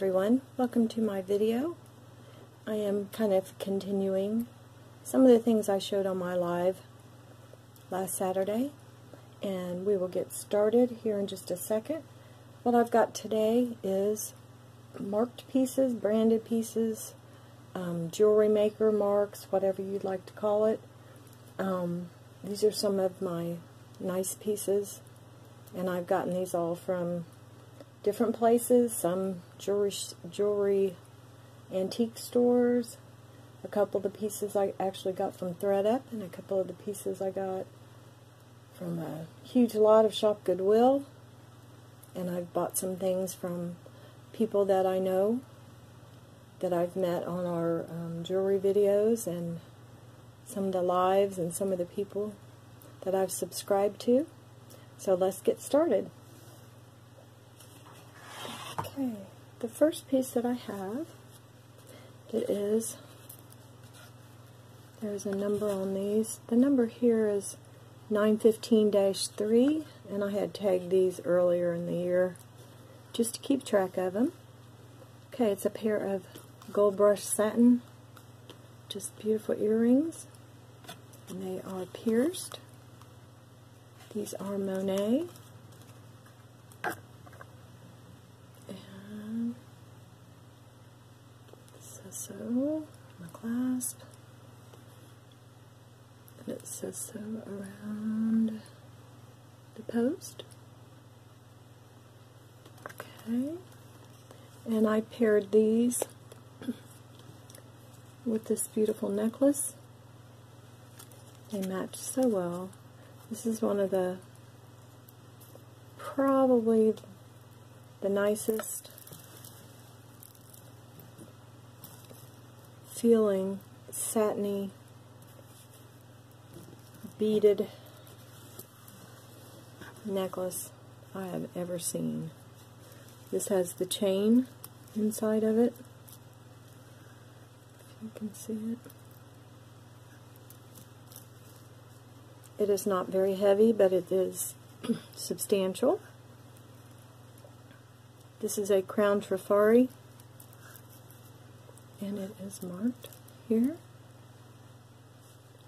everyone, welcome to my video. I am kind of continuing some of the things I showed on my live last Saturday and we will get started here in just a second. What I've got today is marked pieces, branded pieces, um, jewelry maker marks, whatever you'd like to call it. Um, these are some of my nice pieces and I've gotten these all from different places, some jewelry, jewelry antique stores, a couple of the pieces I actually got from thredUP, and a couple of the pieces I got from a huge lot of Shop Goodwill, and I've bought some things from people that I know that I've met on our um, jewelry videos and some of the lives and some of the people that I've subscribed to. So let's get started. Okay, the first piece that I have, it is, there's a number on these. The number here is 915-3, and I had tagged these earlier in the year just to keep track of them. Okay, it's a pair of gold brush satin, just beautiful earrings, and they are pierced. These are Monet. And says so, my clasp. And it says so around the post. Okay. And I paired these with this beautiful necklace. They match so well. This is one of the probably the nicest feeling satiny beaded necklace I have ever seen. This has the chain inside of it. If you can see it. It is not very heavy, but it is substantial. This is a Crown Trifari, and it is marked here.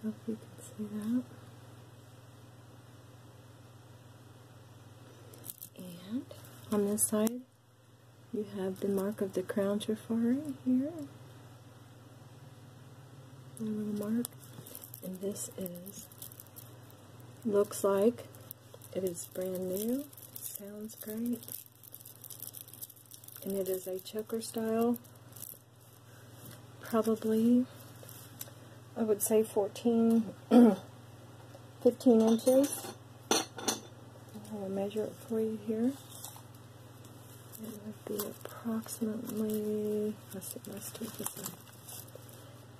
Hope you can see that. And on this side, you have the mark of the Crown Trifari here. A little mark. And this is looks like it is brand new. Sounds great. And it is a choker style. Probably, I would say 14, 15 inches. I'll measure it for you here. It would be approximately, let's see, let's take this.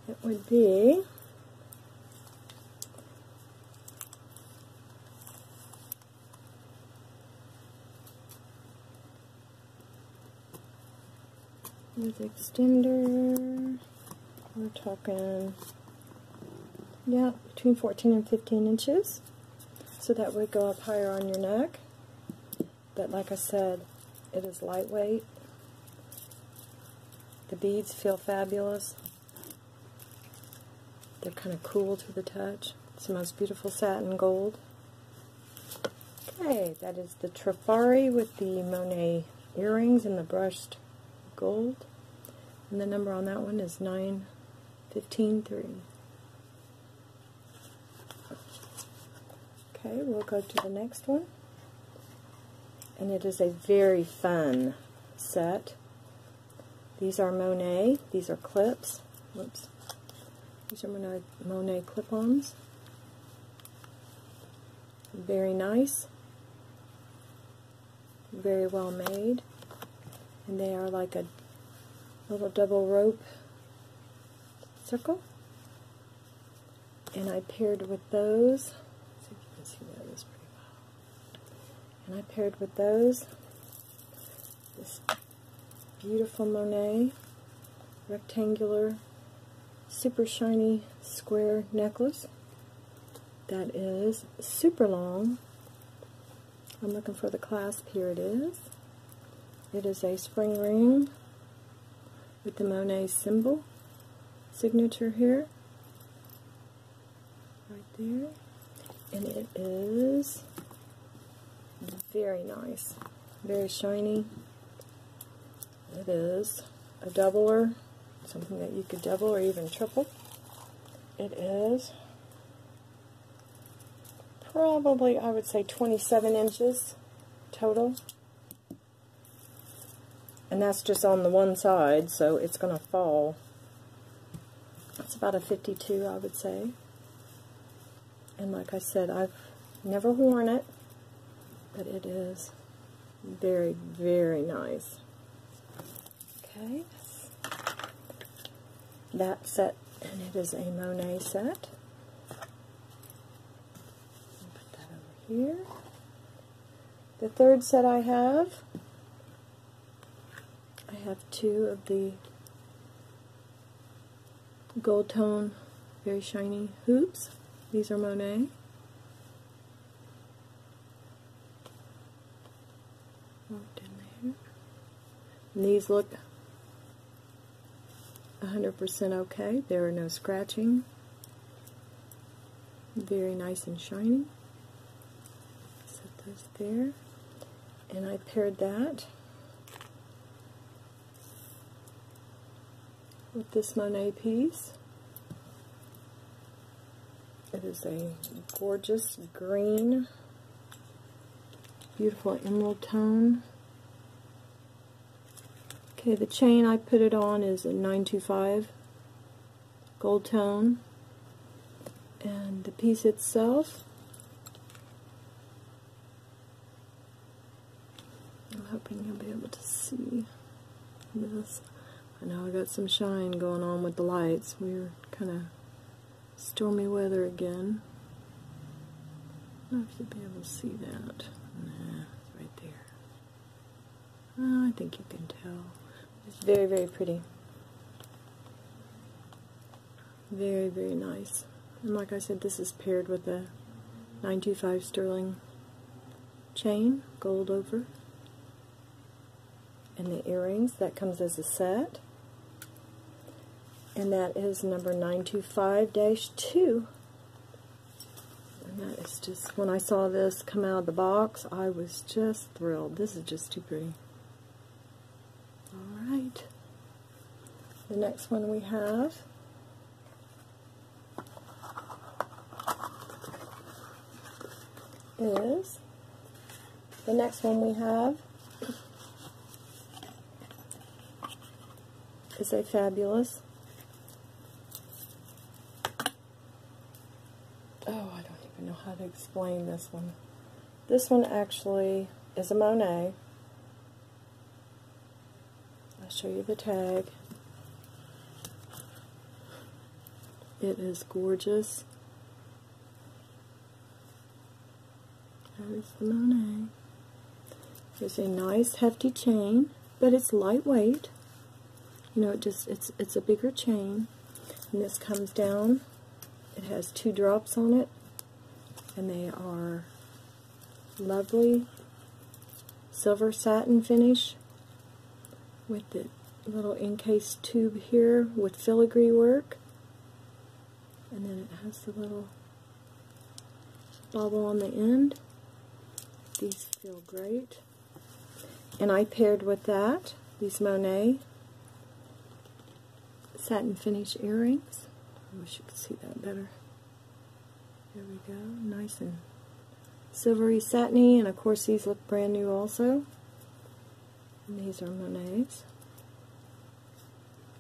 It would be with extender, we're talking, yeah, between 14 and 15 inches. So that would go up higher on your neck. But like I said, it is lightweight. The beads feel fabulous. They're kind of cool to the touch. It's the most beautiful satin gold. Okay, that is the Trifari with the Monet earrings and the brushed gold. And the number on that one is 9153. Okay, we'll go to the next one. And it is a very fun set. These are Monet. These are clips. Whoops. These are Monet, Monet clip-ons. Very nice. Very well made and they are like a little double rope circle. And I paired with those. See if you can see that is pretty well. And I paired with those. This beautiful Monet rectangular super shiny square necklace that is super long. I'm looking for the clasp. Here it is. It is a spring ring with the Monet symbol signature here. Right there. And it is very nice. Very shiny. It is a doubler, something that you could double or even triple. It is probably, I would say, 27 inches total. And that's just on the one side, so it's going to fall. That's about a 52, I would say. And like I said, I've never worn it, but it is very, very nice. Okay, that set, and it is a Monet set. Put that over here. The third set I have, I have two of the gold tone, very shiny hoops. These are Monet. And these look 100% okay. There are no scratching. Very nice and shiny. Set those there. And I paired that with this Monet piece. It is a gorgeous green, beautiful emerald tone. Okay, the chain I put it on is a 925 gold tone. And the piece itself, I'm hoping you'll be able to see this. I know I got some shine going on with the lights. We're kind of stormy weather again. I don't know if you'll be able to see that. Nah, it's right there. Oh, I think you can tell. It's very, very pretty. Very, very nice. And like I said, this is paired with a 925 sterling chain, gold over. And the earrings, that comes as a set. And that is number 925-2. And that is just, when I saw this come out of the box, I was just thrilled. This is just too pretty. Alright. The next one we have is the next one we have is a fabulous oh I don't even know how to explain this one this one actually is a Monet I'll show you the tag it is gorgeous There's the Monet. It's a nice hefty chain, but it's lightweight. You know, it just it's it's a bigger chain. And this comes down. It has two drops on it, and they are lovely silver satin finish with the little encased tube here with filigree work. And then it has the little bobble on the end. These feel great. And I paired with that these Monet satin finish earrings. I wish you could see that better. There we go. Nice and silvery satiny. And of course these look brand new also. And these are Monets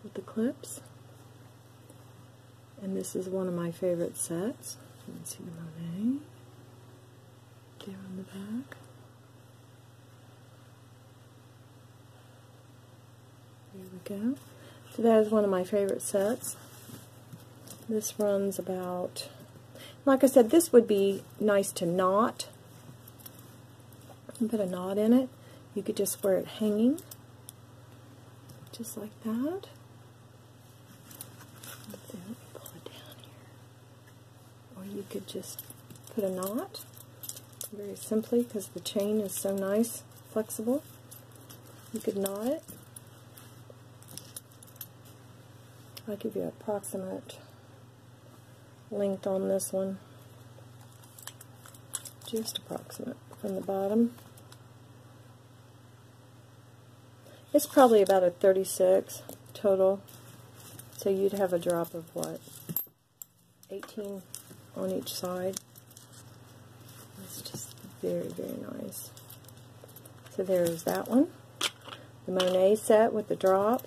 with the clips. And this is one of my favorite sets. You can see the Monet there on the back. There we go. So that is one of my favorite sets. This runs about, like I said, this would be nice to knot. Put a knot in it. You could just wear it hanging, just like that. Me pull it down here. Or you could just put a knot very simply because the chain is so nice, flexible. You could knot it. I'll give you approximate length on this one. Just approximate from the bottom. It's probably about a 36 total. So you'd have a drop of what? 18 on each side. It's just very, very nice. So there's that one. The Monet set with the drop.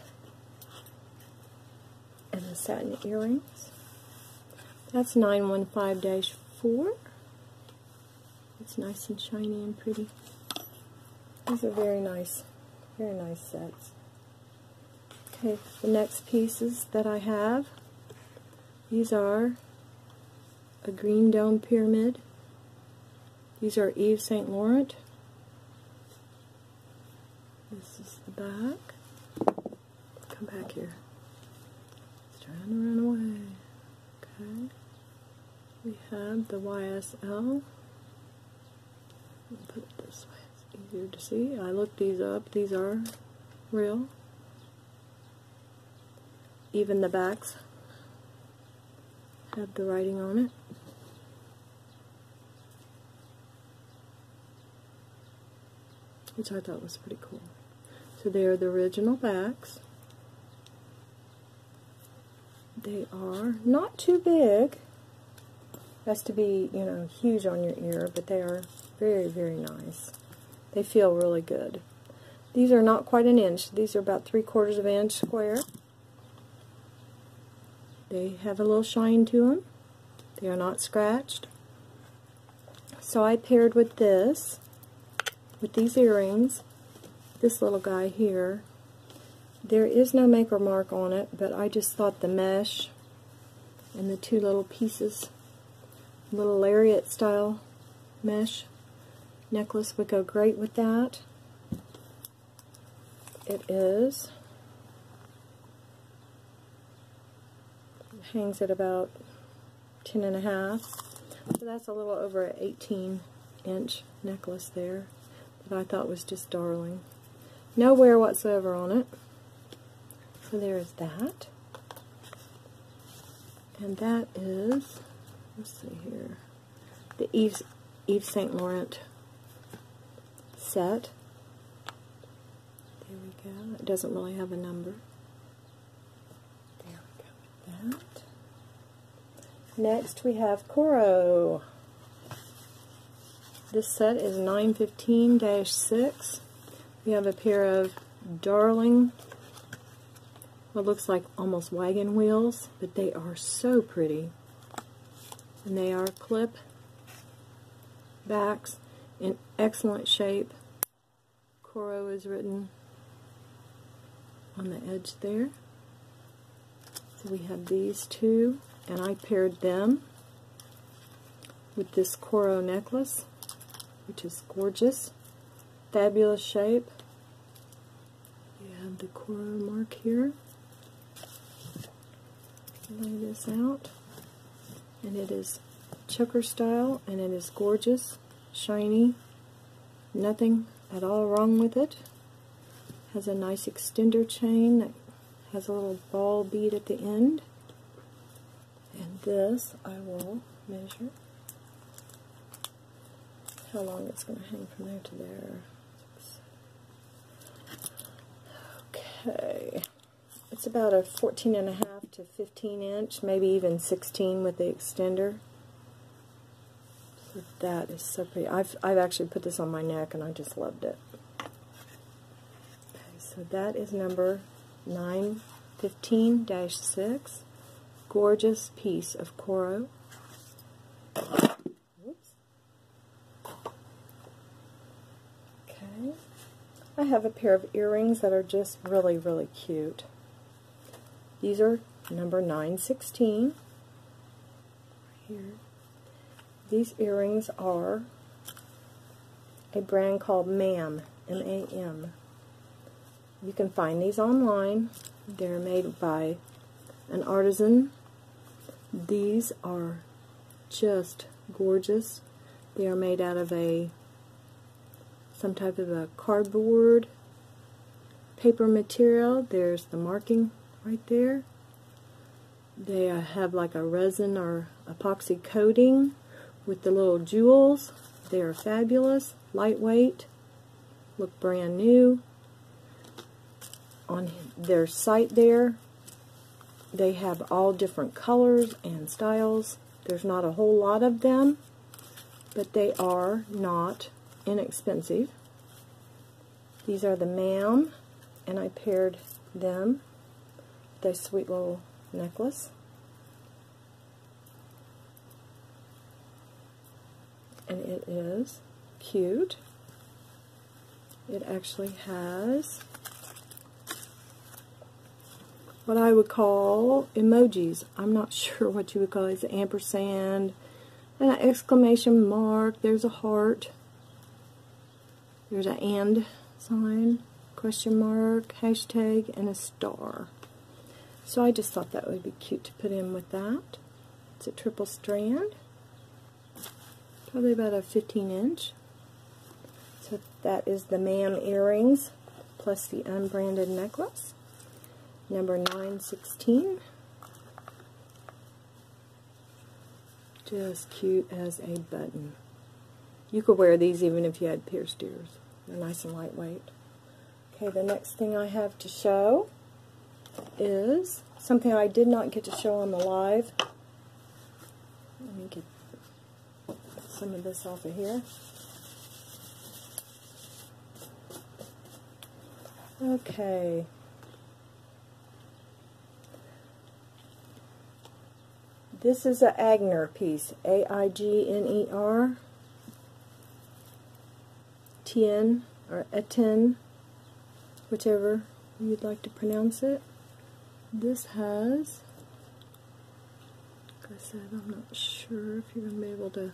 And the satin earrings. That's 915-4. It's nice and shiny and pretty. These are very nice, very nice sets. Okay, the next pieces that I have, these are a green dome pyramid. These are Yves Saint Laurent. This is the back. Come back here. It's trying to run away. Okay. We have the YSL. Put it this way. It's easier to see. I looked these up. These are real. Even the backs have the writing on it. Which I thought was pretty cool. So they are the original backs. They are not too big as to be, you know, huge on your ear, but they are very, very nice. They feel really good. These are not quite an inch. These are about three quarters of an inch square. They have a little shine to them. They are not scratched. So I paired with this, with these earrings, this little guy here. There is no maker mark on it, but I just thought the mesh and the two little pieces, little lariat style mesh necklace would go great with that. It is hangs at about 10 and a half. So that's a little over an 18 inch necklace there that I thought was just darling. No wear whatsoever on it. So there's that. And that is, let's see here, the Yves, Yves Saint Laurent set. There we go. It doesn't really have a number. There we go with that. Next we have Coro. This set is 915-6. We have a pair of darling, what looks like almost wagon wheels, but they are so pretty. And they are clip backs in excellent shape. Coro is written on the edge there. So we have these two and I paired them with this Coro necklace, which is gorgeous, fabulous shape. You have the Coro mark here. Lay this out, and it is choker style, and it is gorgeous, shiny, nothing at all wrong with it. Has a nice extender chain that has a little ball bead at the end. And this I will measure how long it's going to hang from there to there. Okay. It's about a 14 and a half to 15 inch, maybe even 16 with the extender. That is so pretty. I've, I've actually put this on my neck and I just loved it. Okay, so that is number 915-6 gorgeous piece of Coro. Oops. Okay. I have a pair of earrings that are just really, really cute. These are number 916. Here. These earrings are a brand called MAM, M-A-M. You can find these online. They're made by an artisan these are just gorgeous. They are made out of a some type of a cardboard paper material. There's the marking right there. They uh, have like a resin or epoxy coating with the little jewels. They are fabulous, lightweight, look brand new. On their site there, they have all different colors and styles. There's not a whole lot of them, but they are not inexpensive. These are the MAM, and I paired them a sweet little necklace. And it is cute. It actually has what I would call emojis. I'm not sure what you would call it. It's an ampersand, an exclamation mark, there's a heart, there's an and sign, question mark, hashtag, and a star. So I just thought that would be cute to put in with that. It's a triple strand, probably about a 15 inch. So that is the MAM earrings plus the unbranded necklace number 916. Just cute as a button. You could wear these even if you had pierced ears. They're nice and lightweight. Okay, the next thing I have to show is something I did not get to show on the live. Let me get some of this off of here. Okay, This is an Aigner piece, A-I-G-N-E-R, Tien, or Etienne, whichever you'd like to pronounce it. This has, like I said, I'm not sure if you're going to be able to,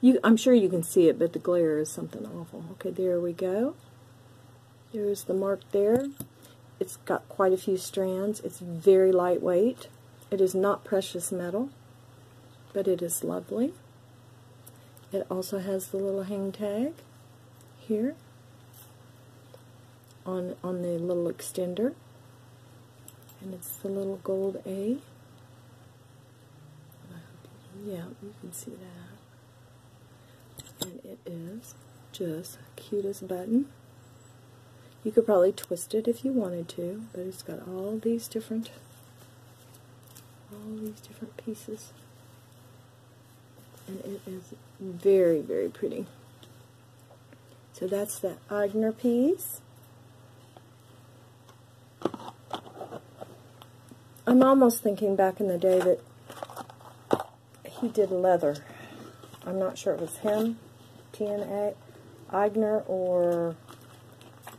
you, I'm sure you can see it, but the glare is something awful. Okay, there we go. There's the mark there. It's got quite a few strands. It's very lightweight. It is not precious metal, but it is lovely. It also has the little hang tag here on, on the little extender. And it's the little gold A. Yeah, you can see that. And it is just cutest button. You could probably twist it if you wanted to, but it's got all these different all these different pieces. And it is very, very pretty. So that's the Aigner piece. I'm almost thinking back in the day that he did leather. I'm not sure it was him, TNA, Aigner, or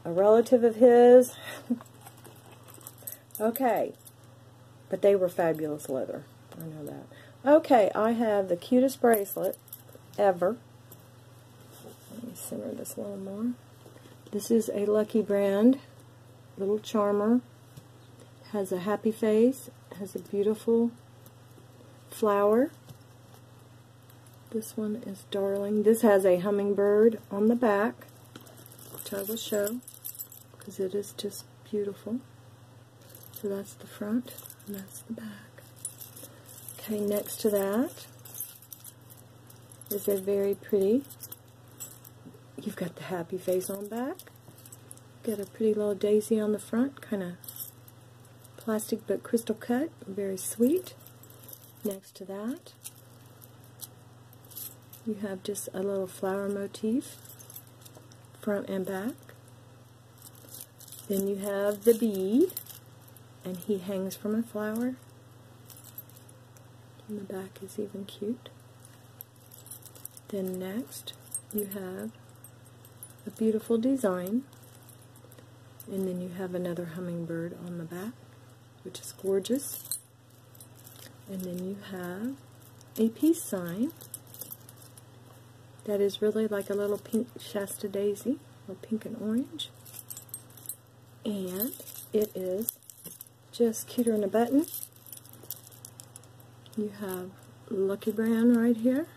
a relative of his. okay, but they were fabulous leather. I know that. Okay, I have the cutest bracelet ever. Let me center this a little more. This is a Lucky Brand little charmer. Has a happy face. Has a beautiful flower. This one is darling. This has a hummingbird on the back, which I will show because it is just beautiful. So that's the front. And that's the back. Okay, next to that is a very pretty, you've got the happy face on back. Got a pretty little daisy on the front, kind of plastic but crystal cut, very sweet. Next to that, you have just a little flower motif, front and back. Then you have the bead, and he hangs from a flower. And the back is even cute. Then next you have a beautiful design and then you have another hummingbird on the back which is gorgeous and then you have a peace sign that is really like a little pink Shasta daisy, or pink and orange and it is just cuter in a button. You have Lucky Brand right here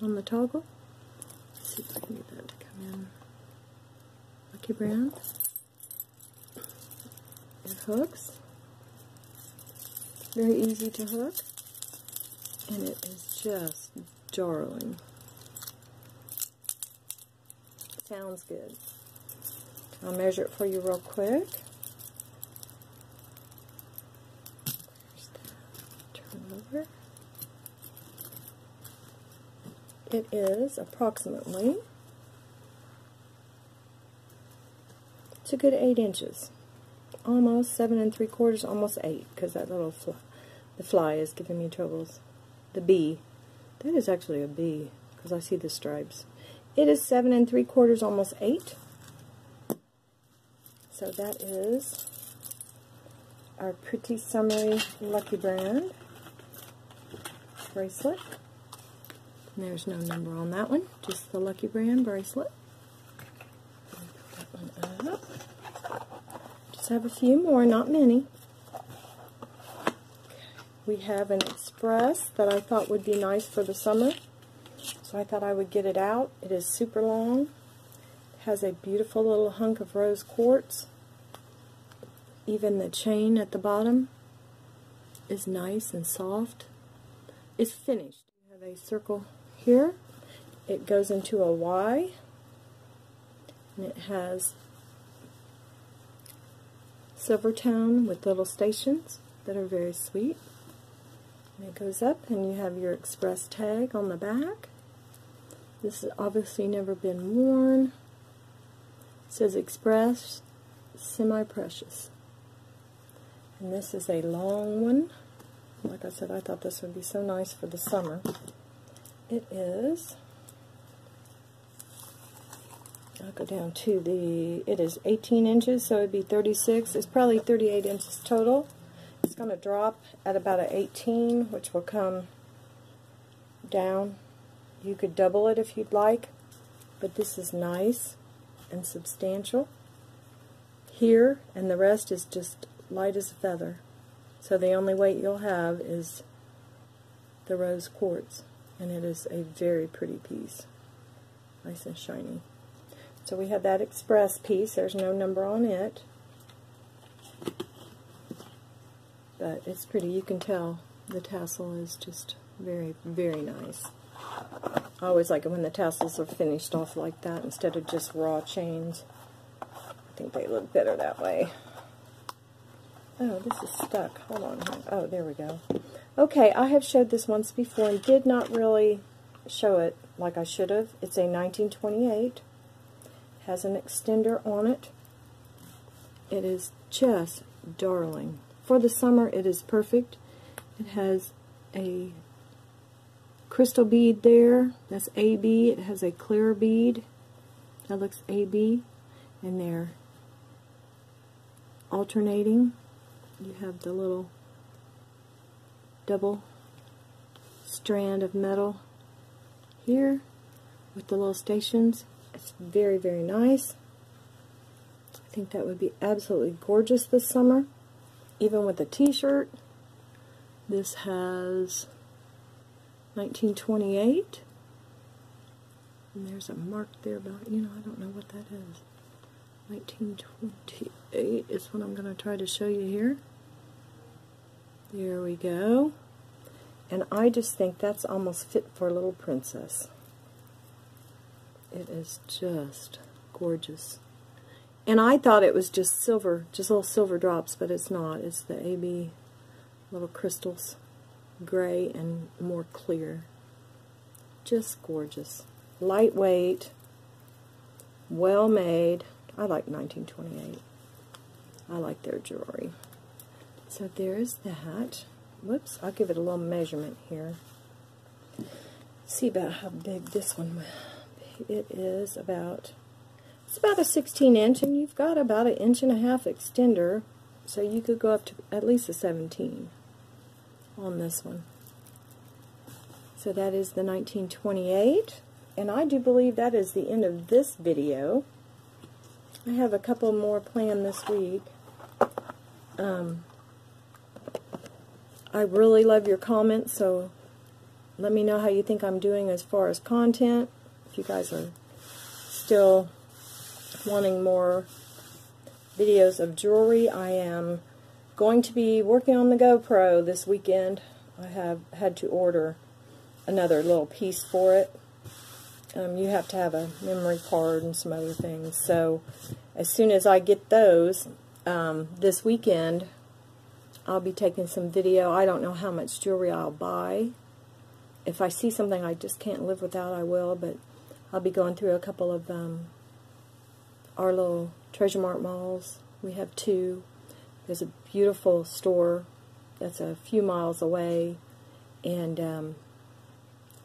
on the toggle. Let's see if I can get that to come in. Lucky Brand. It hooks. Very easy to hook. And it is just darling. Sounds good. I'll measure it for you real quick. Turn over. It is approximately, it's a good eight inches. Almost seven and three quarters, almost eight, because that little the fly is giving me troubles. The bee. That is actually a bee, because I see the stripes. It is seven and three quarters, almost eight. So that is our pretty summery Lucky Brand bracelet. And there's no number on that one, just the Lucky Brand bracelet. Put that one up. Have a few more, not many. We have an Express that I thought would be nice for the summer. So I thought I would get it out. It is super long It has a beautiful little hunk of rose quartz. Even the chain at the bottom is nice and soft. It's finished. You have a circle here. It goes into a Y. And it has silver tone with little stations that are very sweet. And it goes up and you have your express tag on the back. This has obviously never been worn It says Express Semi-Precious. And this is a long one. Like I said, I thought this would be so nice for the summer. It is, I'll go down to the, it is 18 inches, so it'd be 36. It's probably 38 inches total. It's going to drop at about an 18, which will come down. You could double it if you'd like, but this is nice and substantial here, and the rest is just light as a feather. So the only weight you'll have is the rose quartz, and it is a very pretty piece. Nice and shiny. So we have that express piece. There's no number on it. But it's pretty. You can tell the tassel is just very, very nice. I always like it when the tassels are finished off like that instead of just raw chains. I think they look better that way. Oh, this is stuck. Hold on. Oh, there we go. Okay, I have showed this once before and did not really show it like I should have. It's a 1928. Has an extender on it. It is just darling. For the summer, it is perfect. It has a crystal bead there. That's AB. It has a clear bead. That looks AB. And they're alternating. You have the little double strand of metal here with the little stations. It's very, very nice. I think that would be absolutely gorgeous this summer. Even with a t-shirt. This has 1928. And there's a mark there about, you know, I don't know what that is. 1928 is what I'm going to try to show you here. There we go. And I just think that's almost fit for a little princess. It is just gorgeous. And I thought it was just silver, just little silver drops, but it's not. It's the AB little crystals gray and more clear. Just gorgeous. Lightweight, well made. I like 1928. I like their jewelry. So there's that. Whoops, I'll give it a little measurement here. See about how big this one It is about, it's about a 16 inch, and you've got about an inch and a half extender, so you could go up to at least a 17 on this one. So that is the 1928. And I do believe that is the end of this video. I have a couple more planned this week. Um, I really love your comments, so let me know how you think I'm doing as far as content. If you guys are still wanting more videos of jewelry, I am going to be working on the GoPro this weekend. I have had to order another little piece for it. Um, you have to have a memory card and some other things. So as soon as I get those um, this weekend, I'll be taking some video. I don't know how much jewelry I'll buy. If I see something I just can't live without, I will. But I'll be going through a couple of um, our little Treasure Mart malls. We have two. There's a beautiful store that's a few miles away. And um,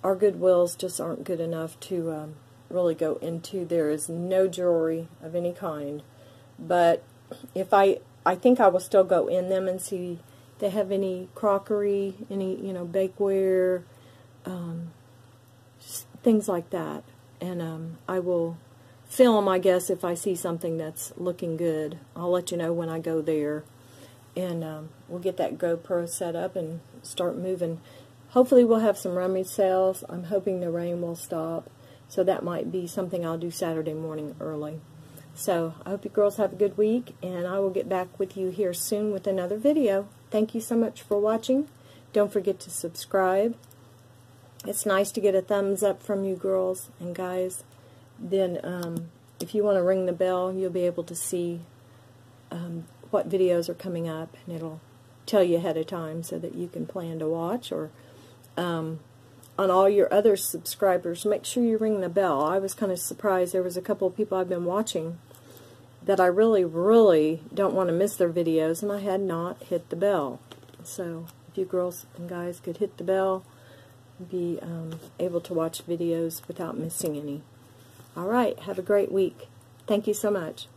our Goodwills just aren't good enough to um, really go into. There is no jewelry of any kind. But if I, I think I will still go in them and see if they have any crockery, any, you know, bakeware, um, things like that. And um, I will film, I guess, if I see something that's looking good. I'll let you know when I go there. And um, we'll get that GoPro set up and start moving. Hopefully we'll have some rummage sales. I'm hoping the rain will stop. So that might be something I'll do Saturday morning early. So I hope you girls have a good week, and I will get back with you here soon with another video. Thank you so much for watching. Don't forget to subscribe. It's nice to get a thumbs up from you girls and guys. Then um, if you want to ring the bell, you'll be able to see um, what videos are coming up, and it'll tell you ahead of time so that you can plan to watch or um, on all your other subscribers, make sure you ring the bell. I was kind of surprised. There was a couple of people I've been watching that I really, really don't want to miss their videos, and I had not hit the bell. So if you girls and guys could hit the bell, be um, able to watch videos without missing any. All right, have a great week. Thank you so much.